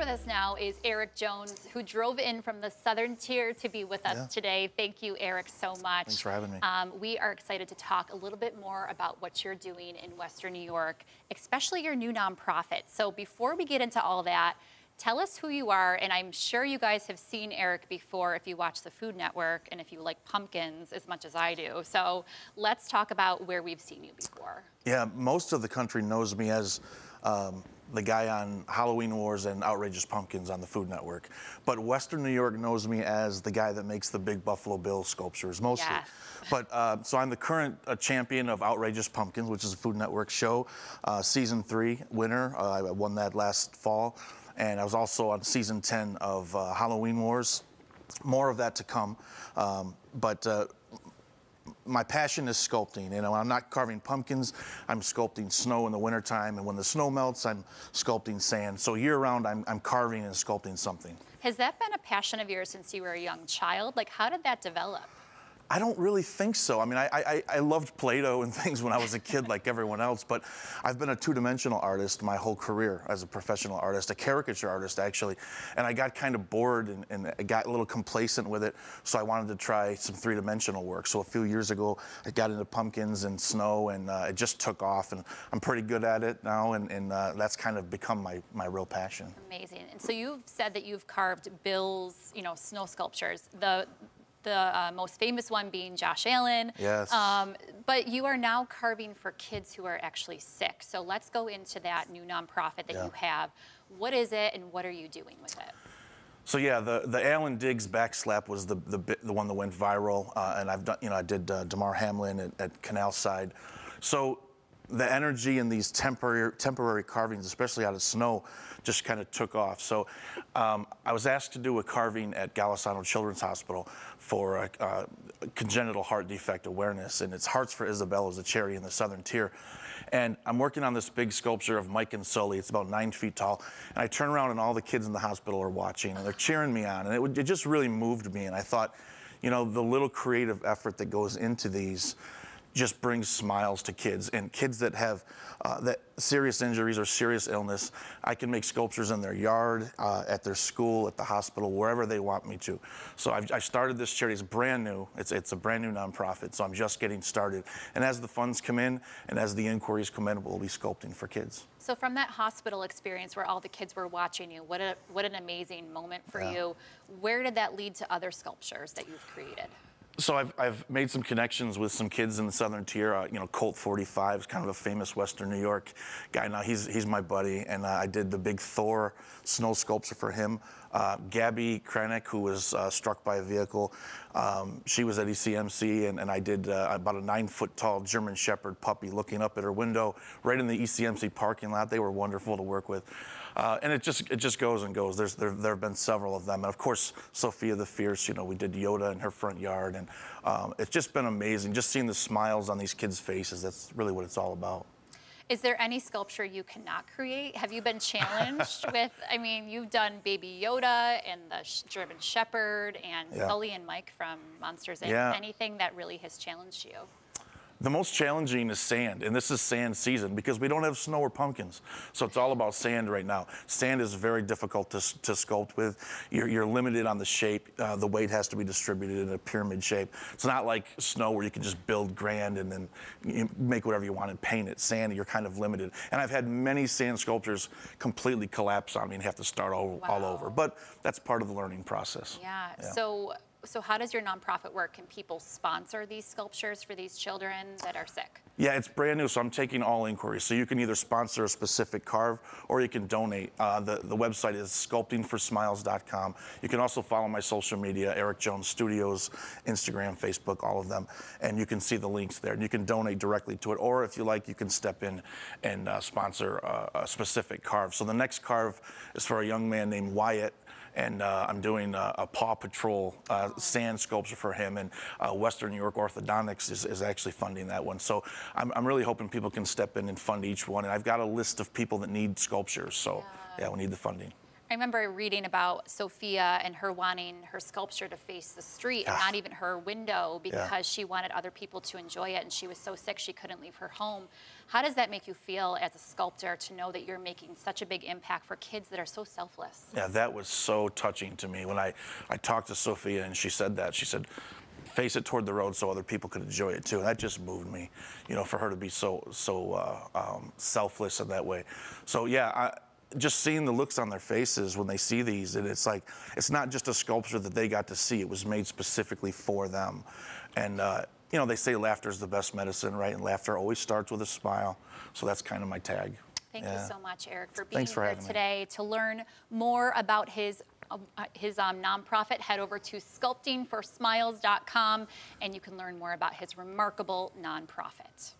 with us now is Eric Jones, who drove in from the Southern Tier to be with us Yeah. today. Thank you, Eric, so much. Thanks for having me. Um, we are excited to talk a little bit more about what you're doing in Western New York, especially your new nonprofit. So before we get into all that, tell us who you are. And I'm sure you guys have seen Eric before if you watch the Food Network and if you like pumpkins as much as I do. So let's talk about where we've seen you before. Yeah, most of the country knows me as um, the guy on Halloween Wars and Outrageous Pumpkins on the Food Network. But Western New York knows me as the guy that makes the big Buffalo Bill sculptures mostly. Yes. But uh, so I'm the current uh, champion of Outrageous Pumpkins, which is a Food Network show, uh, season three winner. Uh, I won that last fall, and I was also on season 10 of uh, Halloween Wars. More of that to come, um, but. My passion is sculpting. You know, I'm not carving pumpkins. I'm sculpting snow in the wintertime, and when the snow melts, I'm sculpting sand. So year round, I'm, I'm carving and sculpting something. Has that been a passion of yours since you were a young child? Like, how did that develop? I don't really think so. I mean, I, I, I loved Play-Doh and things when I was a kid, like everyone else. But I've been a two-dimensional artist my whole career as a professional artist, a caricature artist actually. And I got kind of bored and, and I got a little complacent with it. So I wanted to try some three-dimensional work. So a few years ago, I got into pumpkins and snow, and uh, it just took off. And I'm pretty good at it now, and, and uh, that's kind of become my my real passion. Amazing. And so you've said that you've carved Bill's, you know, snow sculptures. The the uh, most famous one being Josh Allen. Yes. Um, but you are now carving for kids who are actually sick. So let's go into that new nonprofit that Yeah. you have. What is it, and what are you doing with it? So yeah, the the Allen Diggs backslap was the the the one that went viral, uh, and I've done you know I did uh, Damar Hamlin at, at Canalside, so the energy in these temporary temporary carvings, especially out of snow, just kind of took off. So um, I was asked to do a carving at Golisano Children's Hospital for a, uh, congenital heart defect awareness, and it's Hearts for Isabel is a charity in the Southern Tier. And I'm working on this big sculpture of Mike and Sully. It's about nine feet tall. And I turn around and all the kids in the hospital are watching and they're cheering me on. And it, would- it just really moved me. And I thought, you know, the little creative effort that goes into these just brings smiles to kids and kids that have uh, that serious injuries or serious illness. I can make sculptures in their yard, uh, at their school, at the hospital, wherever they want me to. So I've, I started this charity. It's brand new. It's it's a brand new nonprofit. So I'm just getting started. And as the funds come in and as the inquiries come in, we'll be sculpting for kids. So from that hospital experience where all the kids were watching you, what a what an amazing moment for Yeah. you. Where did that lead to other sculptures that you've created? So I've, I've made some connections with some kids in the Southern Tier. Uh, you know, Colt 45 is kind of a famous Western New York guy. Now he's he's my buddy, and uh, I did the big Thor snow sculpture for him. Uh, Gabby Kranek, who was uh, struck by a vehicle, um, she was at ECMC, and, and I did uh, about a nine foot tall German Shepherd puppy looking up at her window right in the ECMC parking lot. They were wonderful to work with. Uh, and it just it just goes and goes. There's there, there have been several of them, and of course Sophia the Fierce. You know, we did Yoda in her front yard, and um, it's just been amazing. Just seeing the smiles on these kids' faces. That's really what it's all about. Is there any sculpture you cannot create? Have you been challenged with? I mean, you've done Baby Yoda and the German Shepherd and Yeah. Sully and Mike from Monsters Inc. Yeah. Anything that really has challenged you? The most challenging is sand, and this is sand season because we don't have snow or pumpkins. So it's all about sand right now. Sand is very difficult to, to sculpt with. You're, you're limited on the shape. Uh, the weight has to be distributed in a pyramid shape. It's not like snow where you can just build grand and then you make whatever you want and paint it. Sand, you're kind of limited. And I've had many sand sculptures completely collapse on me and have to start all, all over. But that's part of the learning process. Yeah. So, so how does your nonprofit work? Can people sponsor these sculptures for these children that are sick? Yeah, it's brand new, so I'm taking all inquiries. So you can either sponsor a specific carve or you can donate. Uh, the, the website is sculptingforsmiles.com. You can also follow my social media, Eric Jones Studios, Instagram, Facebook, all of them. And you can see the links there. And you can donate directly to it. Or if you like, you can step in and uh, sponsor uh, a specific carve. So the next carve is for a young man named Wyatt and uh, I'm doing a, a Paw Patrol uh, sand sculpture for him, and uh, Western New York Orthodontics is, is actually funding that one. So I'm, I'm really hoping people can step in and fund each one. And I've got a list of people that need sculptures, so yeah, we need the funding. I remember reading about Sophia and her wanting her sculpture to face the street and not even her window because she wanted other people to enjoy it and she was so sick she couldn't leave her home. How does that make you feel as a sculptor to know that you're making such a big impact for kids that are so selfless? Yeah, that was so touching to me when I, I talked to Sophia and she said that. She said, face it toward the road so other people could enjoy it too. And that just moved me, you know, for her to be so so uh, um, selfless in that way. So yeah, I, just seeing the looks on their faces when they see these, and it's like it's not just a sculpture that they got to see. It was made specifically for them, and. Uh, you know, they say laughter is the best medicine, right? And laughter always starts with a smile. So that's kind of my tag. Thank Yeah. you so much, Eric, for being for here having me. today. To learn more about his um, uh, his um, nonprofit, head over to sculptingforsmiles.com and you can learn more about his remarkable nonprofit.